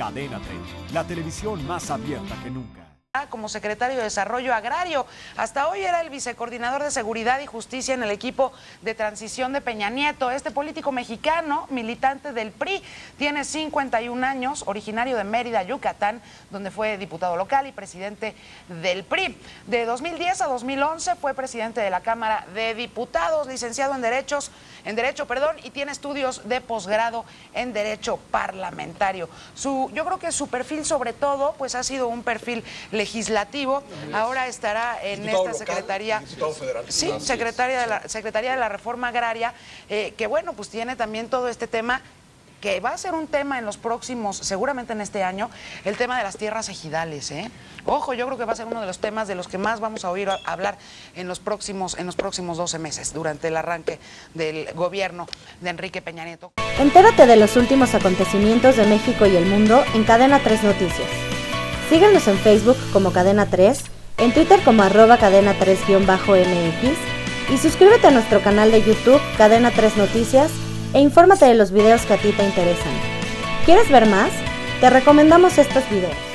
Cadena 30, la televisión más abierta que nunca como secretario de Desarrollo Agrario. Hasta hoy era el vicecoordinador de Seguridad y Justicia en el equipo de transición de Peña Nieto. Este político mexicano, militante del PRI, tiene 51 años, originario de Mérida, Yucatán, donde fue diputado local y presidente del PRI. De 2010 a 2011 fue presidente de la Cámara de Diputados, licenciado en Derechos, en Derecho, perdón, y tiene estudios de posgrado en Derecho Parlamentario. Yo creo que su perfil sobre todo, pues ha sido un perfil legislativo. Ahora estará en esta secretaría. Sí, secretaria de la Secretaría de la Reforma Agraria, eh, que bueno, pues tiene también todo este tema que va a ser un tema en los próximos, seguramente en este año, el tema de las tierras ejidales. ¿eh? Ojo, yo creo que va a ser uno de los temas de los que más vamos a oír hablar en los próximos, en los próximos 12 meses, durante el arranque del gobierno de Enrique Peña Nieto. Entérate de los últimos acontecimientos de México y el mundo en Cadena 3 Noticias. Síguenos en Facebook como Cadena 3, en Twitter como arroba cadena 3-mx y suscríbete a nuestro canal de YouTube Cadena 3 Noticias e infórmate de los videos que a ti te interesan. ¿Quieres ver más? Te recomendamos estos videos.